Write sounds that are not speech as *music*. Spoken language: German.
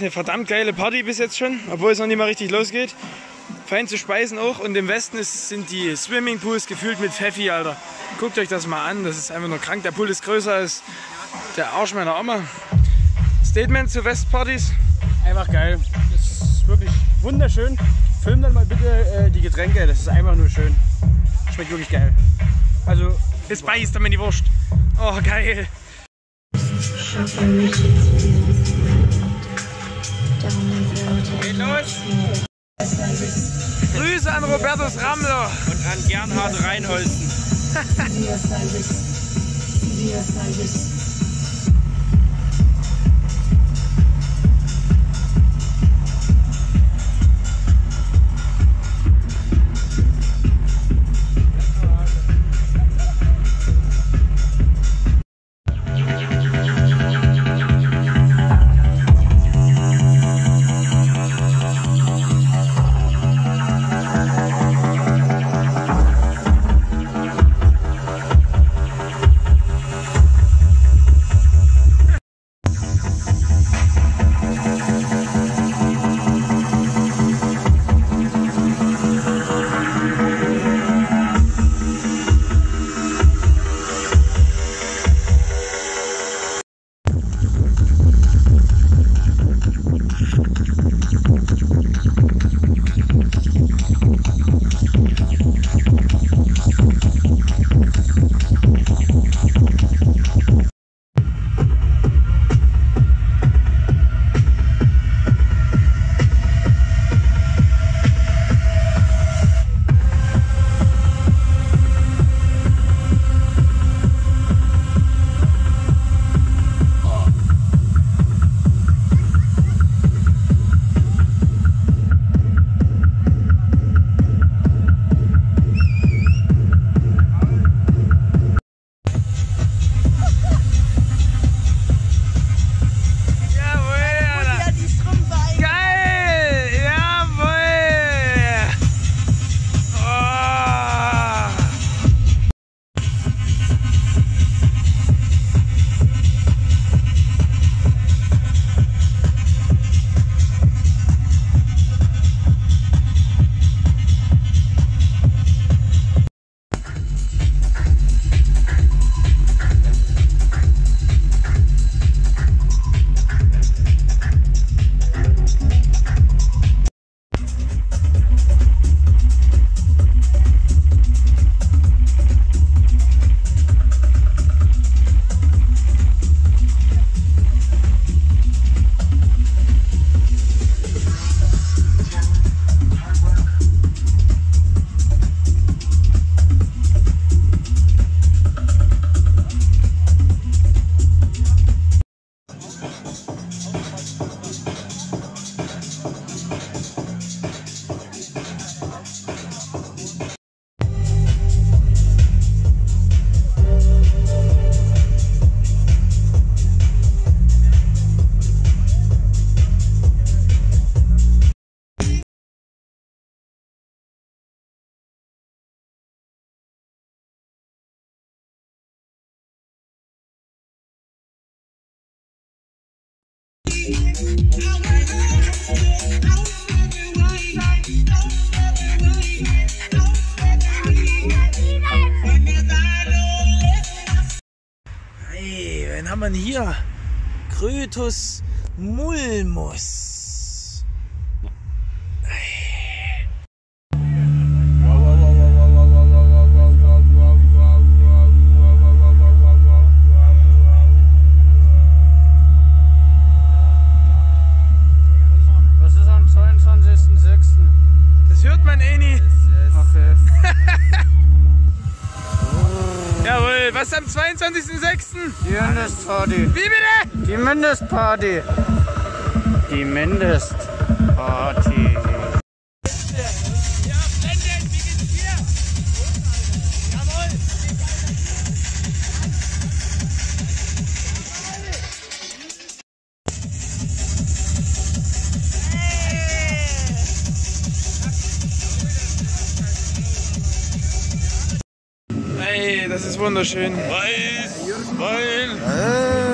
wirklich eine verdammt geile Party bis jetzt schon, obwohl es noch nicht mal richtig losgeht. Fein zu speisen auch und im Westen ist, sind die Swimmingpools gefüllt mit Pfeffi, Alter. Guckt euch das mal an, das ist einfach nur krank. Der Pool ist größer als der Arsch meiner Oma. Statement zu Westpartys? Einfach geil. Das ist wirklich wunderschön. Film dann mal bitte äh, die Getränke, das ist einfach nur schön. Schmeckt wirklich geil. Also, Es beißt aber in die Wurst. Oh, geil. Geht los. Grüße an Robertus Rammler. und an Gernhard Reinholzen. *laughs* Hey, haben wir hier? Krötus mulmus. Was am 22.06.? Die Mindestparty. Wie bitte? Die Mindestparty. Die Mindestparty. Das ist wunderschön. Weiß, weil